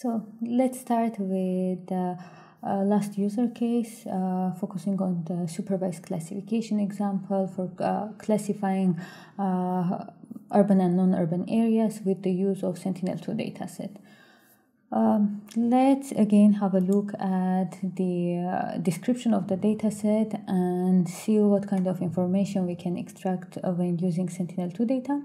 So let's start with the uh, last user case, uh, focusing on the supervised classification example for uh, classifying uh, urban and non-urban areas with the use of Sentinel-2 dataset. Um, let's again have a look at the uh, description of the dataset and see what kind of information we can extract when using Sentinel-2 data.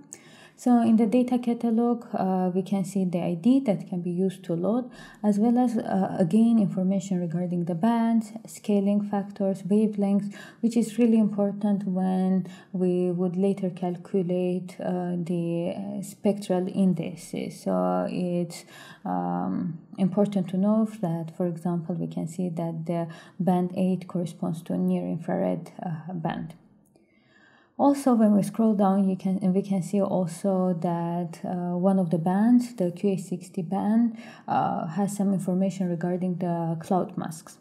So in the data catalog, uh, we can see the ID that can be used to load, as well as uh, again information regarding the bands, scaling factors, wavelengths, which is really important when we would later calculate uh, the spectral indices. So it's um, important to know that, for example, we can see that the band 8 corresponds to a near infrared uh, band. Also, when we scroll down, you can and we can see also that uh, one of the bands, the QA60 band, uh, has some information regarding the cloud masks,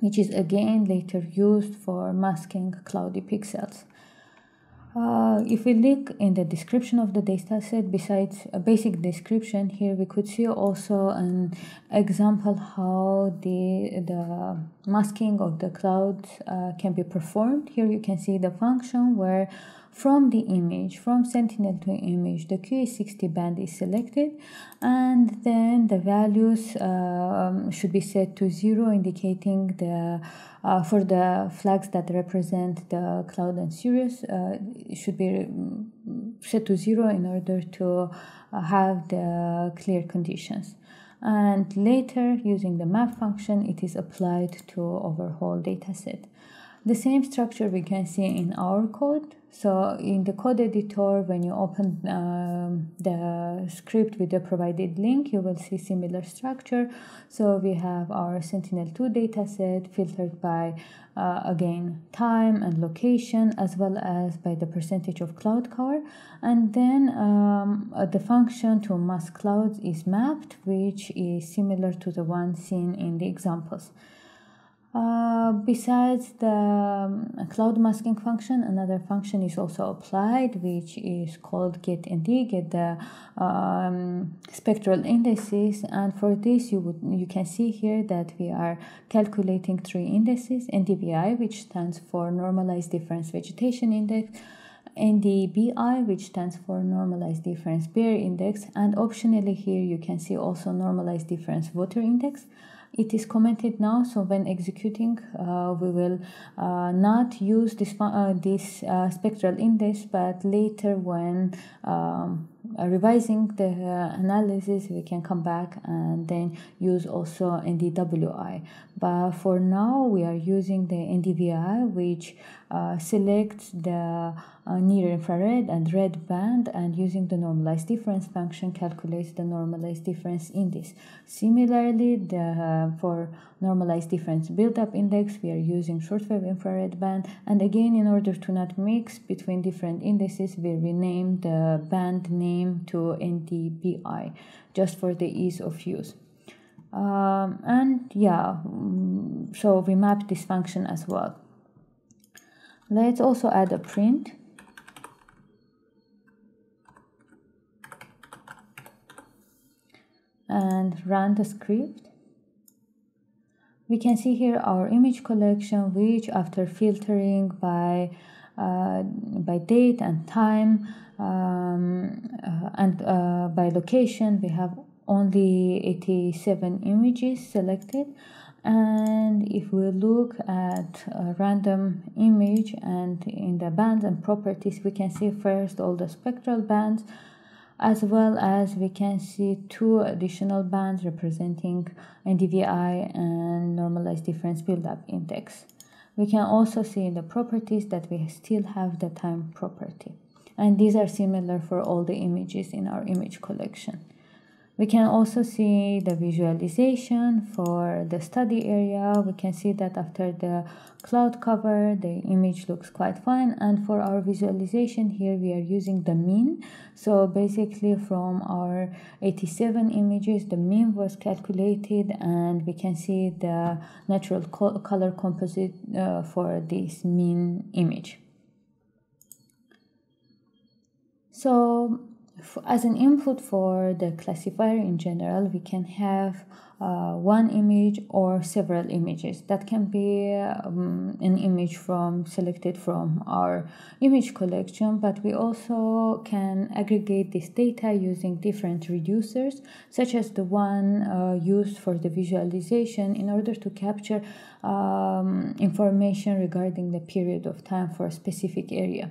which is again later used for masking cloudy pixels. If we look in the description of the dataset, besides a basic description here, we could see also an example how the, the masking of the cloud uh, can be performed. Here you can see the function where from the image, from Sentinel-2 image, the QA60 band is selected and then the values uh, should be set to zero indicating the uh, for the flags that represent the cloud and Cirrus uh, should be mm, set to zero in order to uh, have the clear conditions. And later using the map function it is applied to overall dataset the same structure we can see in our code so in the code editor, when you open um, the script with the provided link, you will see similar structure. So we have our Sentinel-2 dataset filtered by, uh, again, time and location, as well as by the percentage of cloud cover. And then um, uh, the function to mask clouds is mapped, which is similar to the one seen in the examples. Uh, besides the um, cloud masking function, another function is also applied, which is called get nd, get the um, spectral indices. And for this, you would you can see here that we are calculating three indices: NDVI, which stands for Normalized Difference Vegetation Index. NDBI, which stands for Normalized Difference Bear Index, and optionally here you can see also Normalized Difference Water Index it is commented now so when executing uh, we will uh, not use this uh, this uh, spectral index but later when um, uh, revising the uh, analysis we can come back and then use also NDWI but for now we are using the NDVI which selects the uh, near infrared and red band and using the normalized difference function calculates the normalized difference index. Similarly, the, uh, for normalized difference build-up index, we are using shortwave infrared band. And again, in order to not mix between different indices, we rename the band name to NDBI just for the ease of use. Um, and yeah, mm, so we map this function as well. Let's also add a print and run the script. We can see here our image collection which after filtering by uh, by date and time um, uh, and uh, by location we have only 87 images selected. And if we look at a random image and in the bands and properties we can see first all the spectral bands as well as we can see two additional bands representing NDVI and normalized difference buildup index. We can also see in the properties that we still have the time property. And these are similar for all the images in our image collection. We can also see the visualization for the study area. We can see that after the cloud cover, the image looks quite fine. And for our visualization here, we are using the mean. So basically from our 87 images, the mean was calculated and we can see the natural co color composite uh, for this mean image. So as an input for the classifier in general, we can have uh, one image or several images. That can be um, an image from selected from our image collection, but we also can aggregate this data using different reducers, such as the one uh, used for the visualization in order to capture um, information regarding the period of time for a specific area.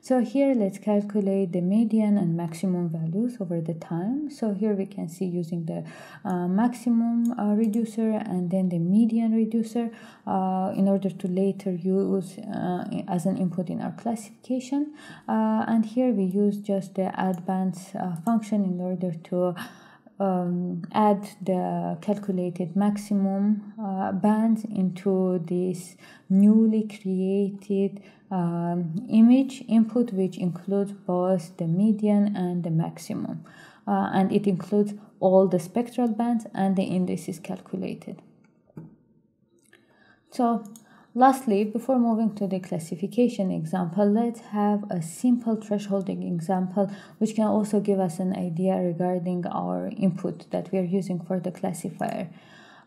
So here let's calculate the median and maximum values over the time. So here we can see using the uh, maximum uh, reducer and then the median reducer uh, in order to later use uh, as an input in our classification. Uh, and here we use just the bands uh, function in order to um, add the calculated maximum uh, bands into this newly created um, image input which includes both the median and the maximum uh, and it includes all the spectral bands and the indices calculated so Lastly, before moving to the classification example, let's have a simple thresholding example which can also give us an idea regarding our input that we are using for the classifier.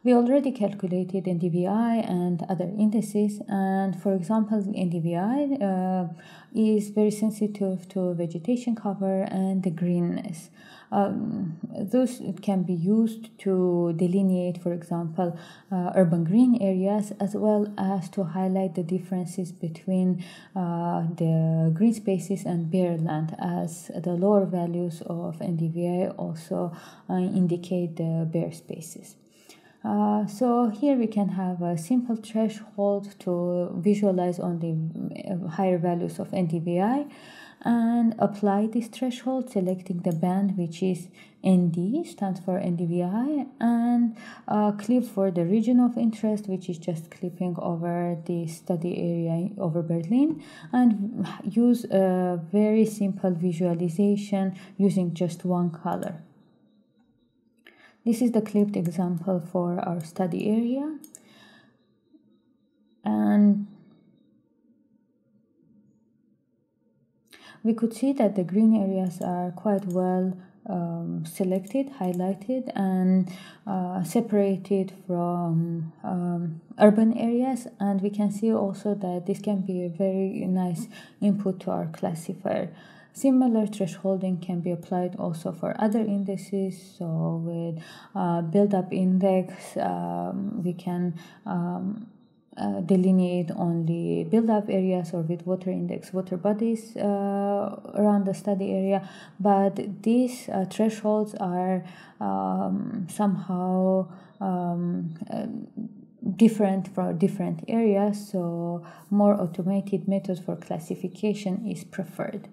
We already calculated NDVI and other indices and for example NDVI uh, is very sensitive to vegetation cover and the greenness. Um, those can be used to delineate, for example, uh, urban green areas as well as to highlight the differences between uh, the green spaces and bare land, as the lower values of NDVI also uh, indicate the bare spaces. Uh, so here we can have a simple threshold to visualize on the uh, higher values of NDVI and apply this threshold selecting the band which is ND stands for NDVI and uh, clip for the region of interest which is just clipping over the study area over Berlin and use a very simple visualization using just one color. This is the clipped example for our study area and we could see that the green areas are quite well um, selected, highlighted, and uh, separated from um, urban areas. And we can see also that this can be a very nice input to our classifier. Similar thresholding can be applied also for other indices. So with uh, build-up index, um, we can um, uh, delineate only build-up areas or with water index water bodies uh, around the study area. But these uh, thresholds are um, somehow um, uh, different for different areas. So more automated method for classification is preferred